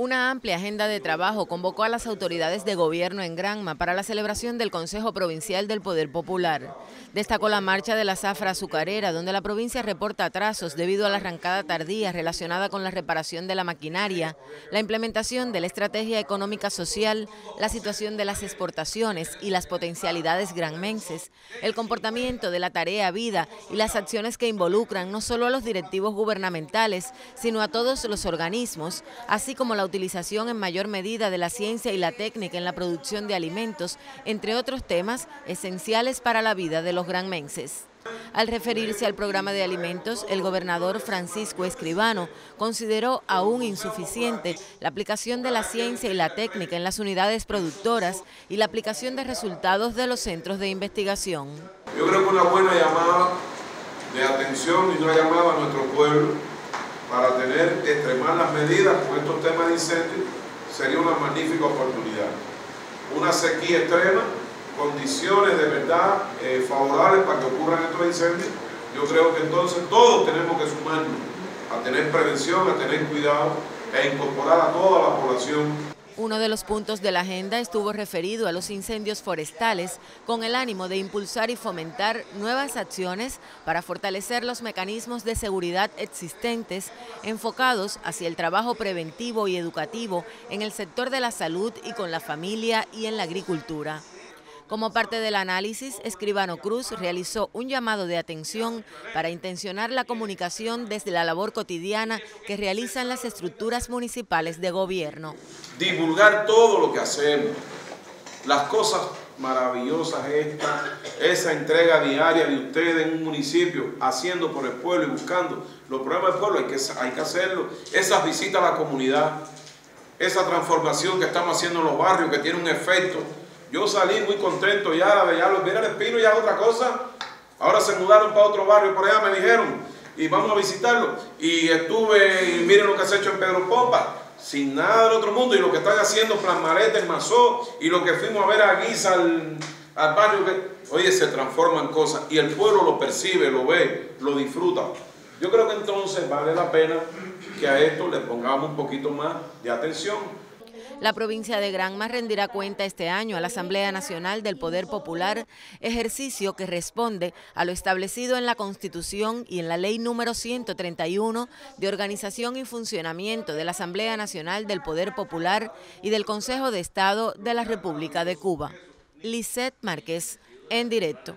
Una amplia agenda de trabajo convocó a las autoridades de gobierno en Granma para la celebración del Consejo Provincial del Poder Popular. Destacó la marcha de la zafra azucarera, donde la provincia reporta atrasos debido a la arrancada tardía relacionada con la reparación de la maquinaria, la implementación de la estrategia económica social, la situación de las exportaciones y las potencialidades granmenses, el comportamiento de la tarea vida y las acciones que involucran no solo a los directivos gubernamentales, sino a todos los organismos, así como la utilización en mayor medida de la ciencia y la técnica en la producción de alimentos, entre otros temas esenciales para la vida de los granmenses. Al referirse al programa de alimentos, el gobernador Francisco Escribano consideró aún insuficiente la aplicación de la ciencia y la técnica en las unidades productoras y la aplicación de resultados de los centros de investigación. Yo creo que una buena llamada de atención y una llamada a nuestro pueblo para tener, extremar las medidas con estos temas de incendios, sería una magnífica oportunidad. Una sequía extrema, condiciones de verdad eh, favorables para que ocurran estos incendios, yo creo que entonces todos tenemos que sumarnos a tener prevención, a tener cuidado e incorporar a toda la población uno de los puntos de la agenda estuvo referido a los incendios forestales con el ánimo de impulsar y fomentar nuevas acciones para fortalecer los mecanismos de seguridad existentes enfocados hacia el trabajo preventivo y educativo en el sector de la salud y con la familia y en la agricultura. Como parte del análisis, Escribano Cruz realizó un llamado de atención para intencionar la comunicación desde la labor cotidiana que realizan las estructuras municipales de gobierno. Divulgar todo lo que hacemos, las cosas maravillosas estas, esa entrega diaria de ustedes en un municipio, haciendo por el pueblo y buscando los problemas del pueblo, hay que, hay que hacerlo. Esas visitas a la comunidad, esa transformación que estamos haciendo en los barrios que tiene un efecto yo salí muy contento ya, ya los mira el espino ya otra cosa. Ahora se mudaron para otro barrio por allá, me dijeron, y vamos a visitarlo. Y estuve, miren lo que se ha hecho en Pedro Pompa, sin nada del otro mundo. Y lo que están haciendo Plasmarete, el Mazó, y lo que fuimos a ver a Guisa al, al barrio, que, oye, se transforman cosas. Y el pueblo lo percibe, lo ve, lo disfruta. Yo creo que entonces vale la pena que a esto le pongamos un poquito más de atención la provincia de Granma rendirá cuenta este año a la Asamblea Nacional del Poder Popular, ejercicio que responde a lo establecido en la Constitución y en la Ley número 131 de Organización y Funcionamiento de la Asamblea Nacional del Poder Popular y del Consejo de Estado de la República de Cuba. Lisette Márquez, en directo.